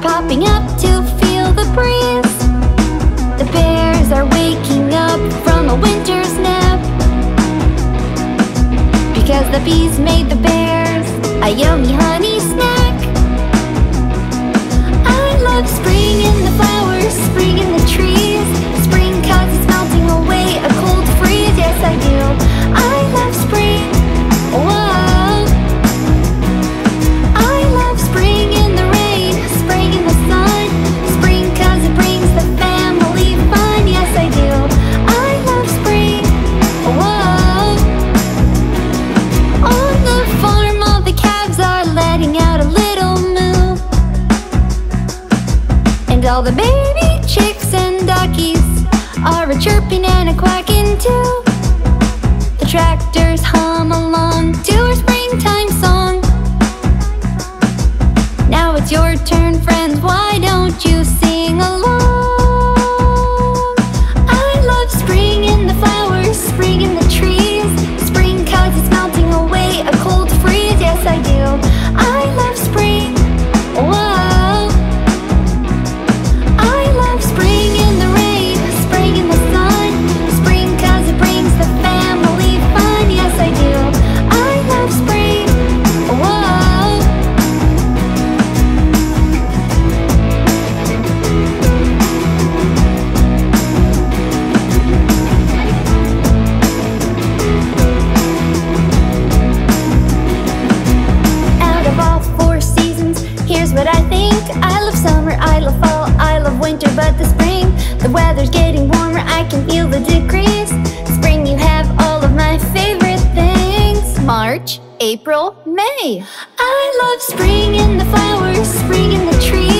popping up to feel the breeze. The bears are waking up from a winter's nap because the bees made the bears a yummy honey all the baby chicks and duckies are a chirping and a quacking too. The tractors hum along to our springtime song. Winter, but the spring, the weather's getting warmer, I can feel the decrease. Spring, you have all of my favorite things. March, April, May. I love spring in the flowers, spring in the trees,